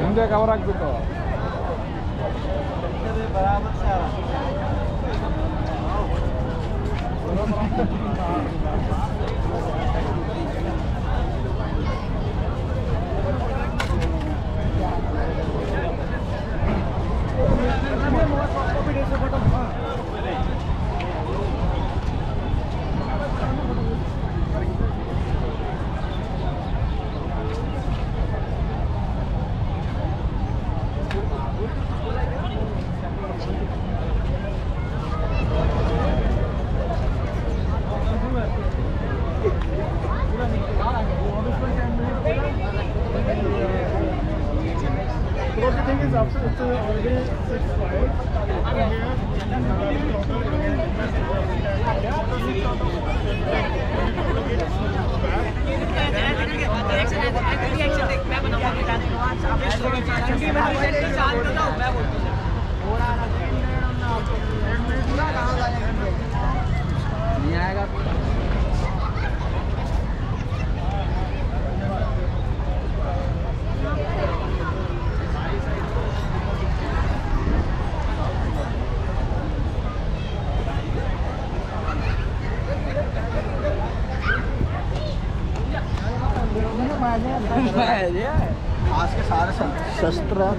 ಹಿಂದೆ ಕವರ್ ಹಾಕ್ಬಿಟ್ಟು Because the thing is, after it's already six five. नहीं आएगा आज के सारे शस्त्र